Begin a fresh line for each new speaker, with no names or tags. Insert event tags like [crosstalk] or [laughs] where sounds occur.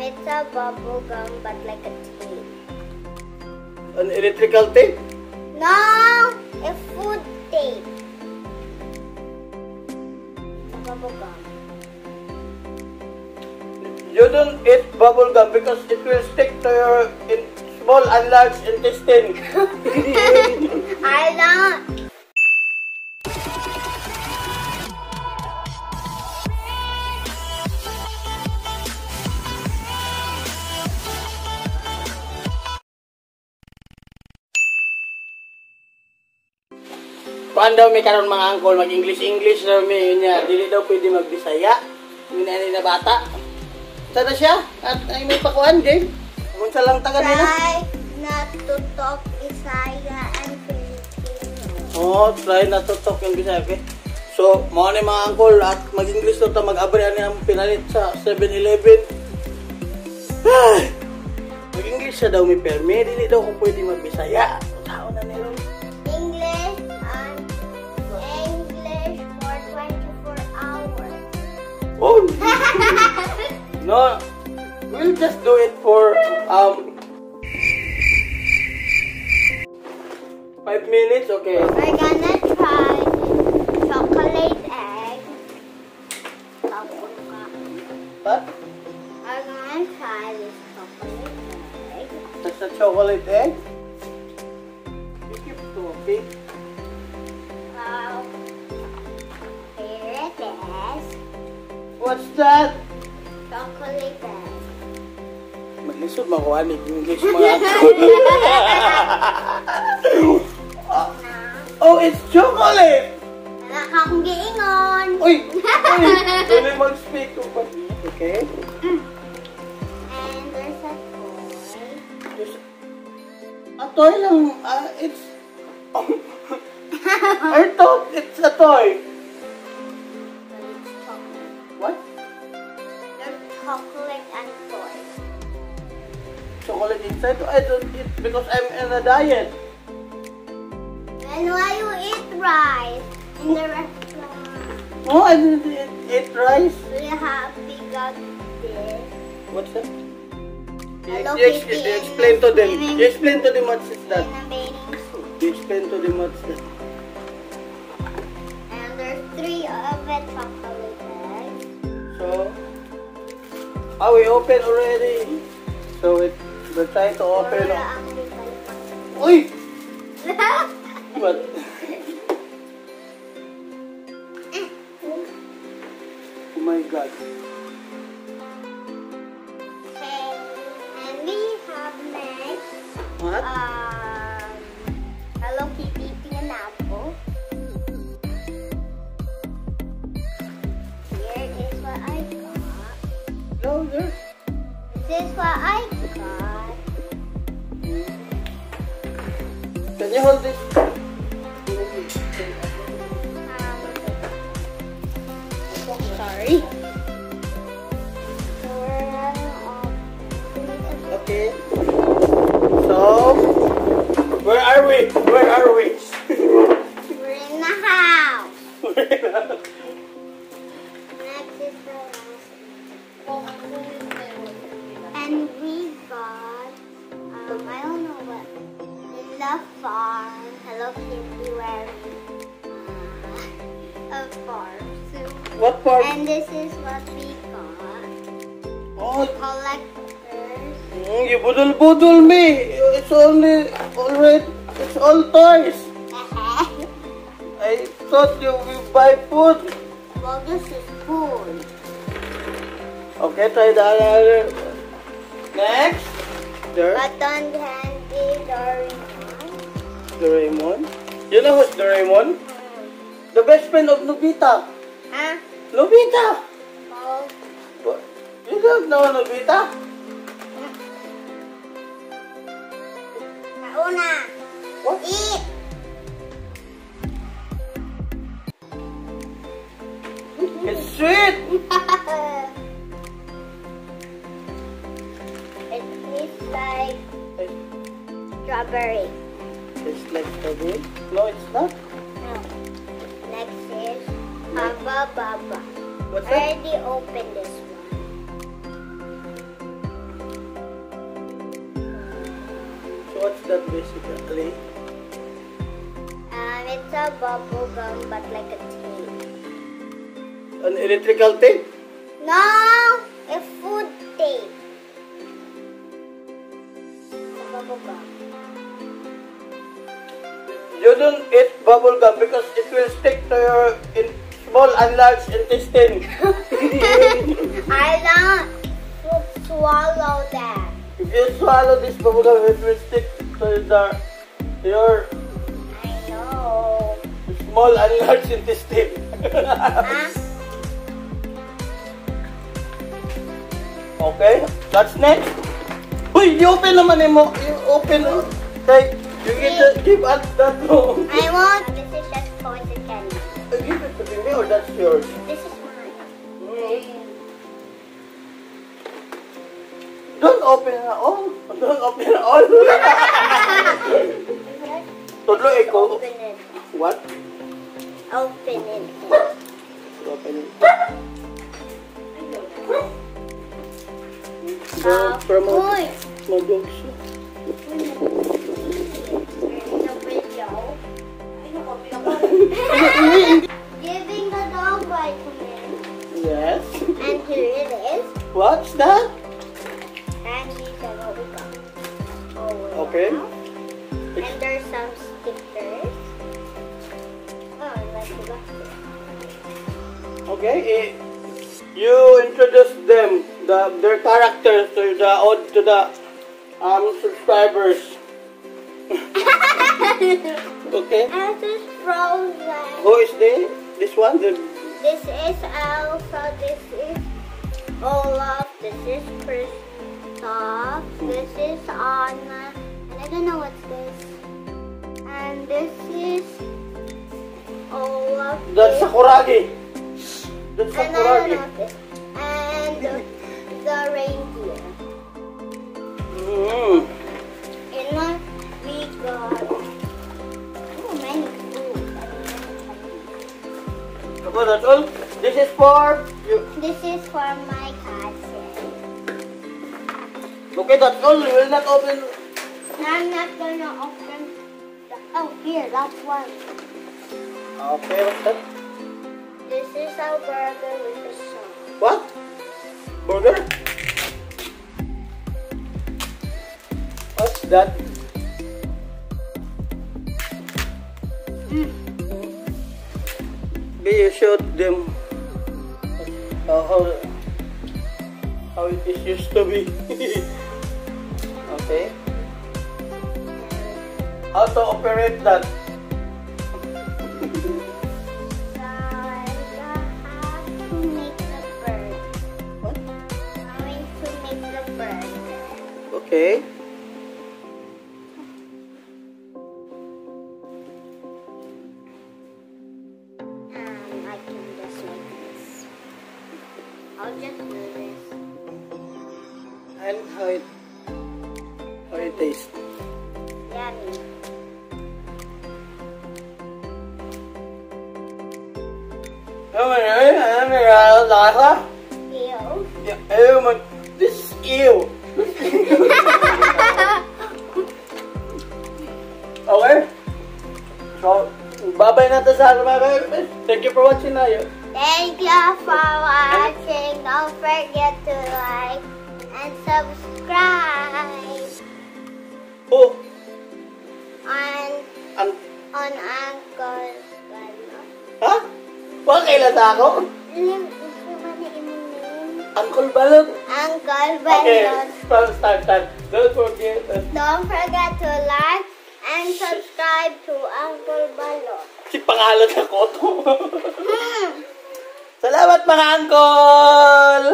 time it's a bubble gum but like a tape.
An electrical tape?
No, a food tape. Bubble gum.
You don't eat bubble gum because it will stick to your in small and large intestine. [laughs] [laughs] Kuan daw may karon mga angkol mag English English daw may niya dili daw pwede magbisaya. Yung nani na bata. Sada siya at ay may pakuan game. Kung sa lang taga nila.
Try not to talk Isaiah and Filipino.
Oh, try na to talk yung Bisaya. Okay? So, mga ni mga angkol at mag-English to ta mag-abri ani ang pinalit sa 7-Eleven. Ay! Mag-English siya daw may permi, dili daw kung pwede magbisaya. Oh! [laughs] no, we'll just do it for um five minutes, okay?
We're gonna try chocolate egg.
What?
We're gonna try this chocolate egg.
That's a chocolate egg. You keep okay?
Wow. Here it is.
What's that?
Chocolate egg.
Maglisod makuha ni English mga [laughs] oh, it's chocolate!
Wala ka akong giingon.
Uy! Uy! [laughs] Dili mag-speak ko pa. Okay?
And there's a toy.
Just, a toy lang. ah, it's... [laughs] I thought it's a toy. Because I'm in a diet.
And why you eat rice in the restaurant?
Oh, I didn't eat, eat rice.
We have got this.
What's that? You,
Hello
you, ex-
Kitty
you explain to them. You explain to them what's that.
In a bathing suit.
You explain to them what's that.
And there's three of it chocolate eggs.
So, are we open already. So, it, we're trying to open.
Wala ang bibalik.
Uy! What? oh my God.
Okay. And we have next
What?
um Hello Kitty eating an apple. Here is what I got.
No, there.
This is what I
Can you hold this?
Um, sorry. So we're running off.
Okay. So, where are we? Where are we?
What
part?
And this is what we got.
Oh,
Collectors.
mm, you budol-budol me. It's only, already, it's all toys. I thought you will buy food.
well, this is food.
Okay, try the other. Next. There.
Cotton candy, Doraemon.
Doraemon. You know who's Doraemon? The best friend of Nobita. Eh?
Huh?
Nobita.
Oh,
What? You don't know Nobita?
Kauna.
What?
Eat.
It's sweet. [laughs]
it tastes like strawberry.
It's like strawberry. No, it's not.
No. Next is Hubba Bubba.
What's that?
I already opened this one.
So what's that basically?
Um, it's a bubble gum but like a tape.
An electrical tape?
No, a food tape. A bubble gum
you don't eat bubble gum because it will stick to your in small and large intestine. [laughs]
I don't swallow that.
if you swallow this bubble gum, it will stick to the your
I know.
small and large intestine.
Ah,
okay, that's next. Uy, you open naman eh mo. You open. oh. Kay, you get to give us that.
I want. This is just
Me or that's yours?
This is mine.
Mm. Don't open it all. Don't open it all. Tudlo ikaw.
Open it.
What?
Open it.
Open it.
Uh,
Don't promote
Uy!
my jokes. What's that?
And these are what.
Okay.
And there's some stickers. Oh, and let's go
Okay. eh, You introduce them, the their characters to the to the um subscribers. [laughs] okay.
And this is frozen.
Who is they? This one? The
This is Elsa. This. This is Kristoff. This is Anna. And I don't know what's this. And this is Olaf.
that's Sakuragi. That's
And I don't know
Sakuragi. All. We will not open.
I'm not gonna open the. Oh, here, that's one.
Okay, what's that?
This is our burger with the sauce.
What? Burger? What's that? Hmm. Be you showed them how, how, how it is used to be. [laughs] okay. How to operate that? Okay.
I'll just do this.
And how it how it tastes.
Yummy.
Ano man yun? Ano man yun? Lasa?
Ew.
Yeah, ew man. This is ew. [laughs] okay? So, babay natin sa mga guys. Thank you for watching na yun.
Thank you for watching. Don't forget to like and subscribe
Oh,
on
ang...
on Anchor.
Ha? Wala kailan sa ako? Uncle Balot.
Uncle
Okay,
Balot.
start, start, start. Don't forget. uh,
Don't forget to like and subscribe to Uncle Balot.
Si pangalan ako to.
Hmm. [laughs]
Salamat mga uncle!